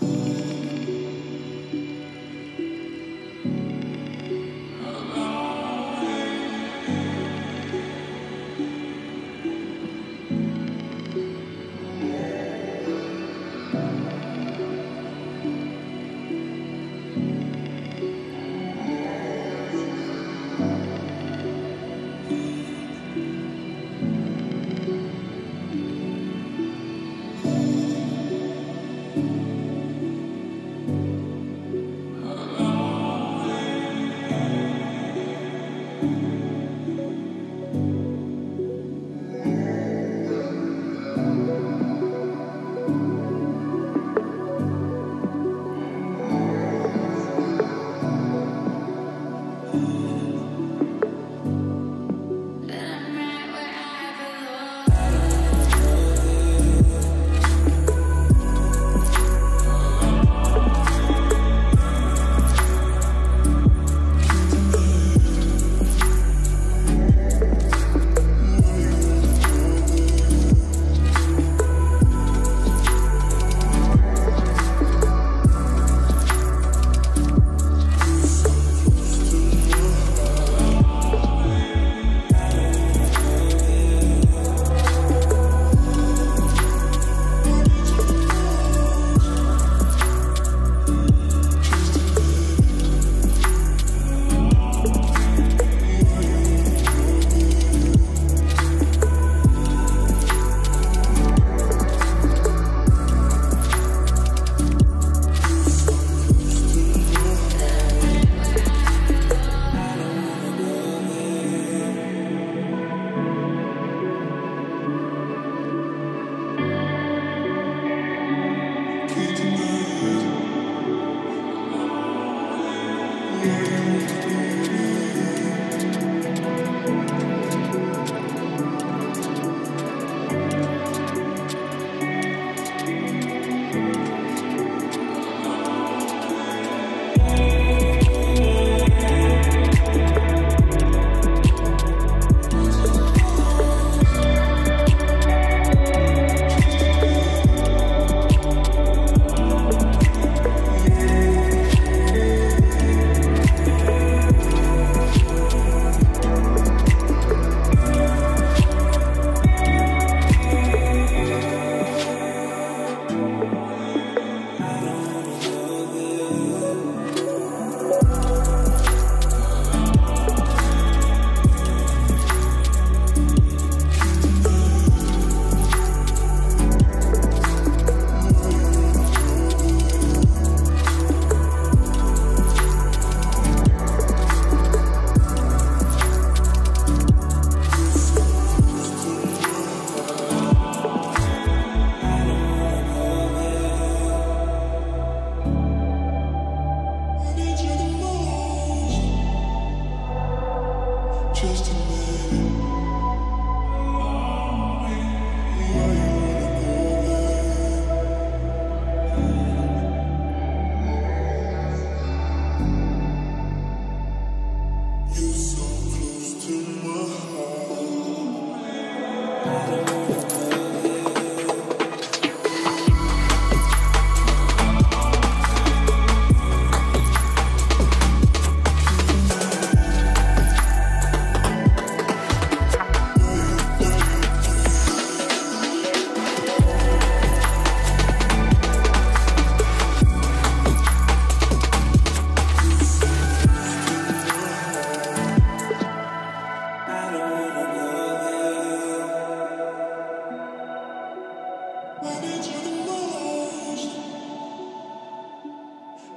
Bye.